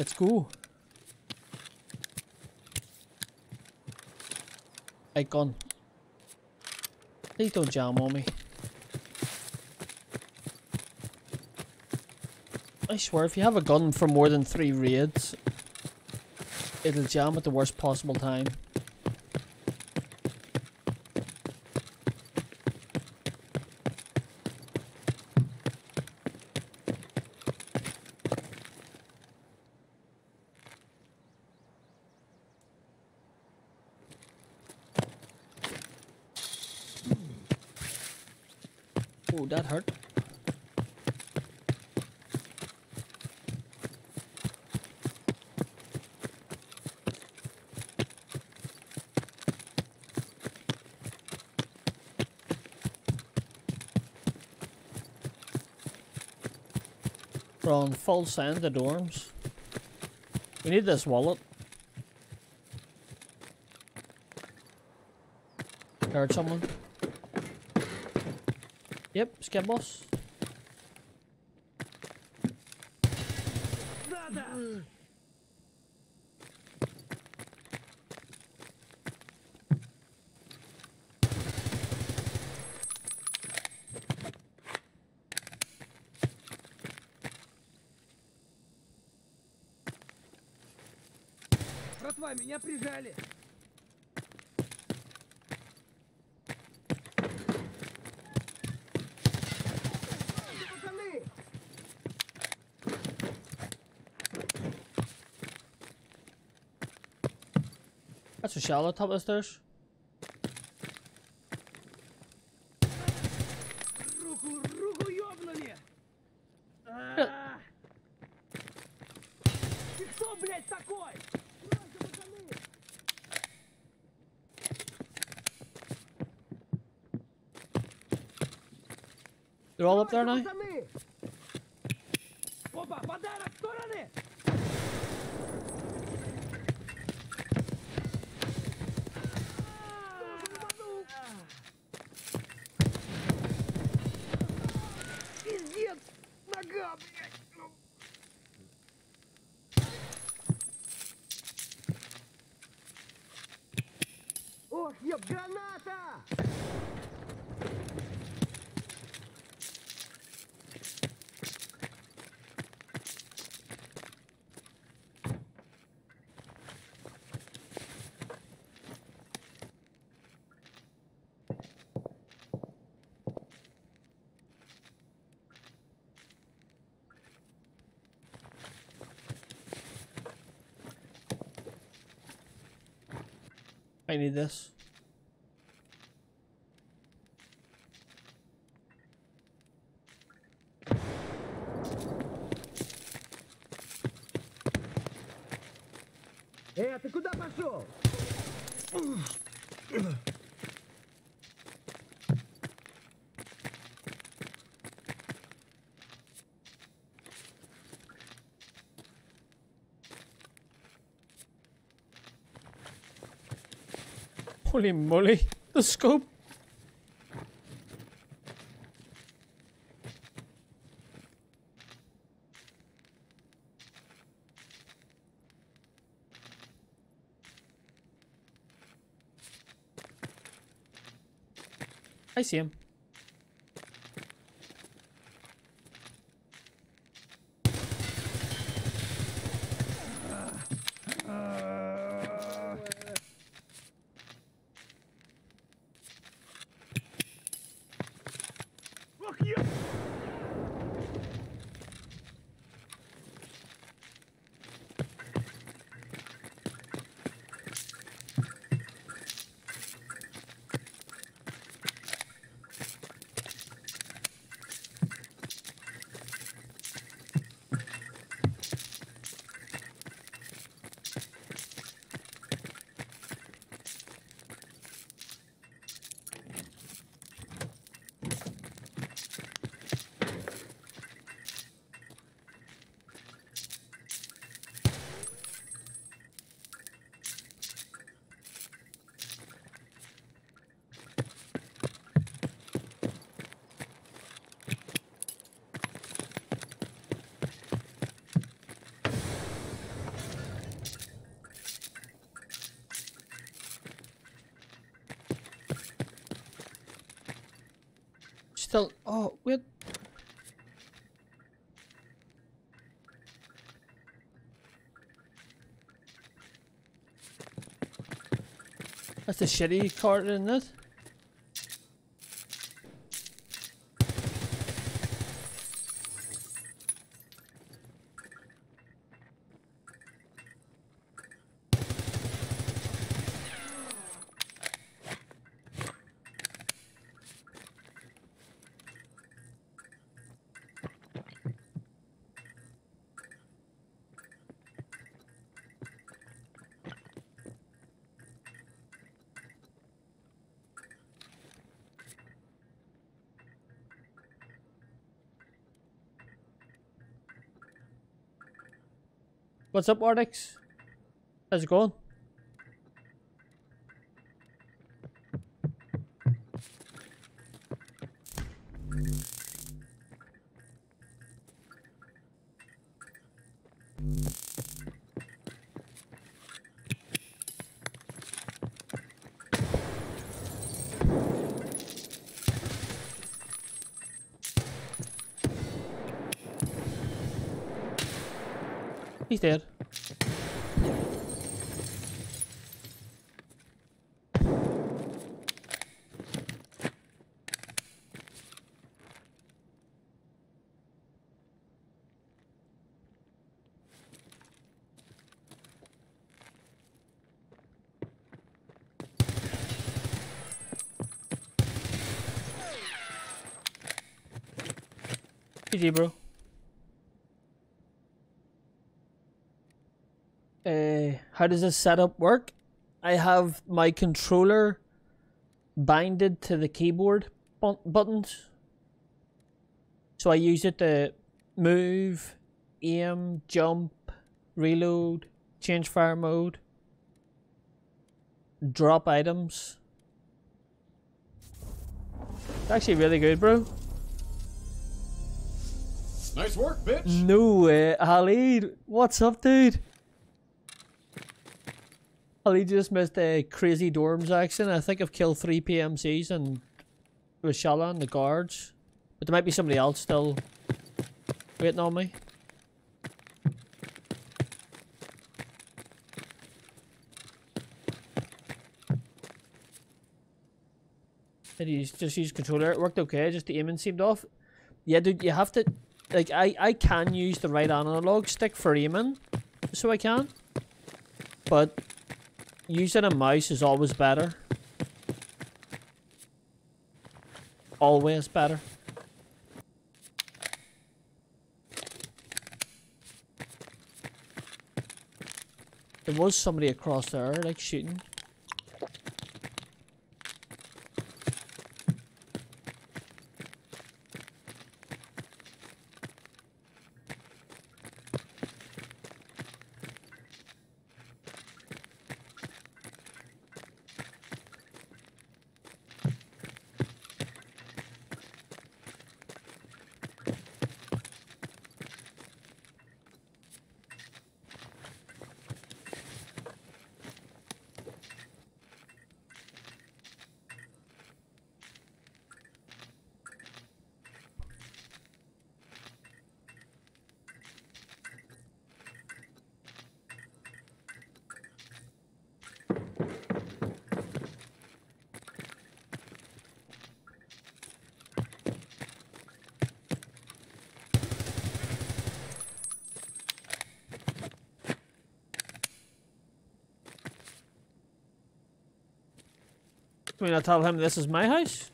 Let's go. Gun. Please don't jam on me. I swear, if you have a gun for more than three raids, it'll jam at the worst possible time. Oh, that hurt. On full send the dorms. We need this wallet. Heard someone. Jep, skabboss. Надо! Братва, меня прижали! That's a shallow top upstairs. They're all up there now? Ох, ёб, граната! I need this. Э, ты куда пошел? Holy moly. The scope. I Oh, wait. That's a shitty card, isn't it? What's up, Ardix? How's it going? He's dead. GG, bro. Uh, how does this setup work? I have my controller binded to the keyboard bu- buttons. So I use it to move, aim, jump, reload, change fire mode, drop items. It's actually really good, bro. Nice work, bitch. No way, Halid. What's up, dude? Just missed a crazy dorms action. I think I've killed three PMCs and Reshala and the guards. But there might be somebody else still waiting on me. Did you just use controller? It worked okay, just the aiming seemed off. Yeah, dude, you have to like I, I can use the right analog stick for aiming, so I can. But using a mouse is always better. Always better. There was somebody across there, like shooting. Can we not tell him this is my house?